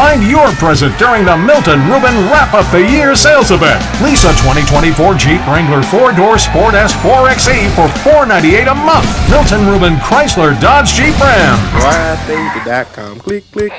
Find your present during the Milton Ruben Wrap Up the Year sales event. Lease a 2024 Jeep Wrangler 4-door Sport S4XE for $498 a month. Milton Ruben Chrysler Dodge Jeep Ram. RideBaby.com. Click, click.